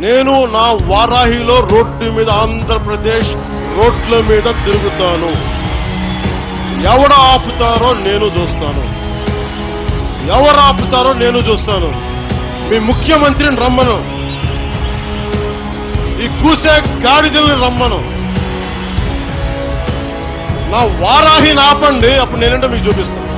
నేను నా వారాహిలో రోడ్డు మీద ఆంధ్రప్రదేశ్ రోడ్ల మీద తిరుగుతాను. ఎవడ ఆపుతారో నేను చూస్తాను. ఎవరు ఆపుతారో నేను చూస్తాను. మీ ముఖ్యమంత్రిని రమ్మను. ఈ కూసే గాడిదల్ని రమ్మను. నా వారాహిని ఆపండి అప్పుడు నేనంటే మీకు చూపిస్తాను.